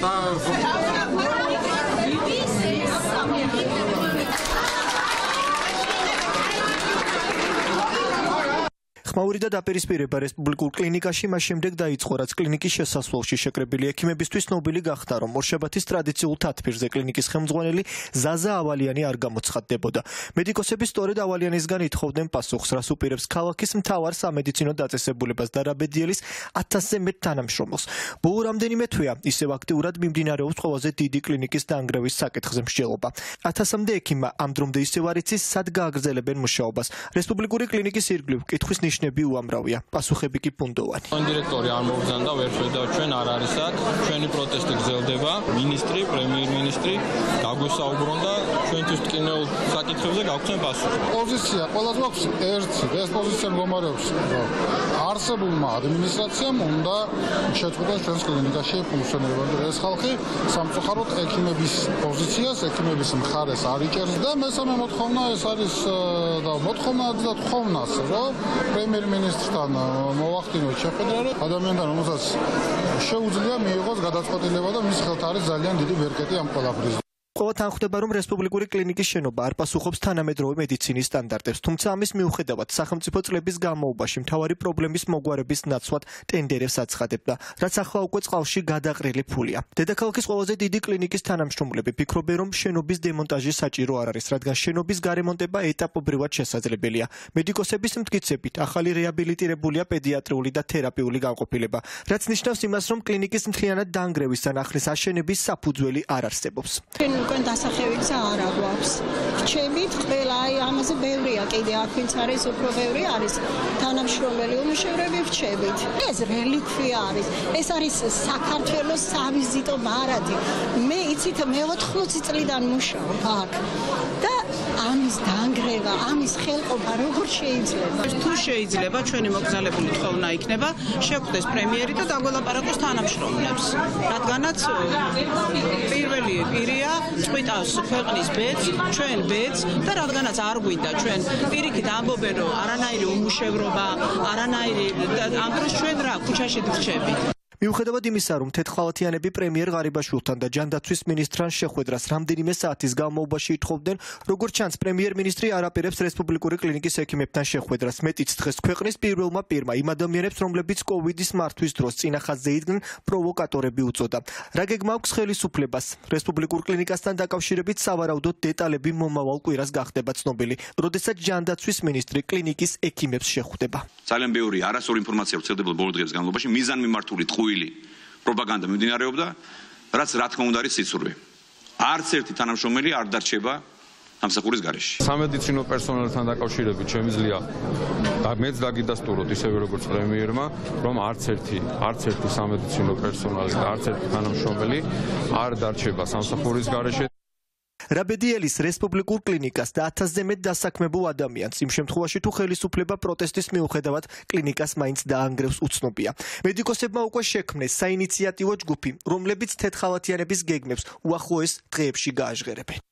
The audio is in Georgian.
pince. ხმაური და დაპირისპირება რესპუბლიკურ კლინიკაში მას შემდეგ დაიწყო, რაც კლინიკის შესასვლელში შეკრებილი ექიმებისთვის ნობილი გახდა, რომ ორშაბათის ტრადიციულ თათბირზე კლინიკის ხელმძღვანელი ზაზა ავალიანი არ გამოცხადდებოდა. მედიკოსები სწორედ ავალიანისგან ითხოვდნენ პასუხს, რას უპირებს ქალაქის მთავარ სამედიცინო დაწესებულებას და რაბედიელის 1000-ზე მეტ თანამშრომელს. ბოლო რამდენიმე თვეა ისევ აქტიურად მიმდინარეობს ყველაზე დიდი კლინიკის დაანგრევის საკითხზე მსჯელობა. 1000-მდე ექიმმა ამ დრომდე ისევ არ იცის, სად გააგრძელებენ მუშაობას. რესპუბლიკური კლინიკის ირგვლივ კითხვის ნიშნები ნიშნები უამრავია. პასუხები კი პუნდოვანი. დირექტორი არ მოგზანდა, ვერ ხედავ ჩვენ არ არის აქ. ჩვენი პროტესტი გრძელდება. ministri, პრემიერ-მინისტრი გაგვესაუბრონ და ჩვენთვის ტკინეულ საკითხებზე გავხსენ პასუხი. პოზიცია ყველას გვაქვს ერთი, ეს პოზიცია მდგომარეობს. არსებულმა ადმინისტრაციამ უნდა შეწყვიტოს ჩვენს კლინიკაში ფუნქციონირება ეს ხალხი სამწუხაროდ ექიმების პოზიციას, ექიმების მხარეს არ იჭერს და მესამე მოთხოვნა ეს არის და მოთხოვნა და თხოვნას, რომ პრემიერ-მინისტრთან მოახდინოს შეხვედრა, რომ ადამიანთან რომელსაც შეუძლია მიიღოს გადაწყვეტილება და მის ხელთ არის ძალიან დიდი ვერკეტი ამ ყველაფრის. ყოველ თანხდება რომ რესპუბლიკური კლინიკის შენობა არ პასუხობს თანამედროვე მედიცინის სტანდარტებს თუმცა ამის მიუხედავად სახელმწიფო წლების განმავლობაში მთავარი პრობლემის მოგვარების ნაცვლად ტენდერებს აცხადებდა რაც ახლა უკვე წყალში გადაყრილი ფულია. დედაქალაქის ყველაზე დიდი კლინიკის თანამშრომლები ფიქრობენ რომ შენობის დემონტაჟი საჭირო არ არის რადგან შენობის გარემონტება ეტაპობრივად შესაძლებელია. მედიკოსების მტკიცებით ახალი რეაბილიტირებულია პედიატრიული და თერაპიული განყოფილება რაც ნიშნავს იმას რომ კლინიკის მთლიანად დაანგრევის ან ახლის აშენების საფუძველი არ არსებობს დასახევი გზა არ აქვს. რჩებით ყველა აი ამაზე ბევრია კიდე აქ ვინც არის უფრო ბევრი არის თანამშრომელი უმშევრები რჩებით. ეს რელიკვია არის. ეს არის საქართველოს სავიზიტო მარადი. მე იცით მე 80 წლიდან მუშაობ აქ. და ამის დაანგრევა, ამის ხელყოფა როგორ შეიძლება? თუ შეიძლება ჩვენი მოგზალებული თხოვნა იქნება, შეგვდეს პრემიერი და დაგველაპარაკოს თანამშრომლებს. რადგანაც პირველი პირია წვიტავს ქვეყნის ბედს, ჩვენ ბედს და რადგანაც არ გვინდა ჩვენ პირიქით ამბობენ რომ არანაირი უმუშევრობა, არანაირი ამ დროს ჩვენ რა ქუჩაში ვრჩებით. მიუხედავად იმისა, რომ თეთრხალათიანები პრემიერ ღარიბაშვილთან და ჯანდაცვის მინისტრთან შეხვედრას რამდენიმე საათის განმავლობაში ითხოვდნენ, როგორც ჩანს, პრემიერ-მინისტრი არაპირებს რესპუბლიკური კლინიკის ექიმებთან შეხვედრას. მეტიც დღეს ქვეყნის პირველმა პირმა იმ ადამიანებს, რომლებიც კოვიდის მართვის დროს წინახაზზე იდგნენ, პროვოკატორები უწოდა. რა გეგმა აქვს ხელისუფლებას? რესპუბლიკურ კლინიკასთან დაკავშირებით სავარაუდოდ დეტალები მომავალ კვირას გახდება ცნობილი, როდესაც ჯანდაცვის მინისტრი კლინიკის ექიმებს შეხვდება. ძალიან ბევრი არასწორი ინფორმაცია ვრცელდება ბოლო დღეების განმავლობაში, მიზანმიმართული ტყუილი ტყუილი პროპაგანდა მიმდინარეობდა, რაც რა თქმა უნდა არის სიცურვე. არც ერთი თანამშრომელი არ დარჩება სამსახურის გარეშე. სამედიცინო პერსონალთან დაკავშირებით შემიძლია და მეც დაგიდასტუროთ ისევე როგორც პრემიერმა, რომ არც ერთი, არც ერთი სამედიცინო პერსონალი და არც ერთი თანამშრომელი არ დარჩება სამსახურის გარეშე. რაბედიელის რესპუბლიკურ კლინიკას და 1000-ზე მეტ დასაქმებულ ადამიანს იმ შემთხვევაში თუ ხელისუფლება პროტესტის მიუხედავად კლინიკას მაინც დაანგრევს უცნობია. მედიკოსებმა უკვე შექმნეს საინიციატივო ჯგუფი, რომლებიც თეთრხალათიანების გეგმებს უახლოეს დღეებში გააჟღერებენ.